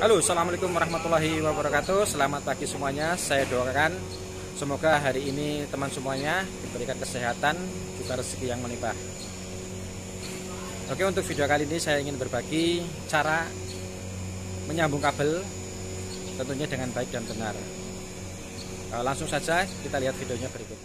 Halo, Assalamualaikum warahmatullahi wabarakatuh. Selamat pagi semuanya. Saya doakan Semoga hari ini teman semuanya Diberikan kesehatan Juga rezeki yang melimpah. Oke, untuk video kali ini Saya ingin berbagi Cara Menyambung kabel Tentunya dengan baik dan benar. Eh, langsung saja kita lihat videonya berikut.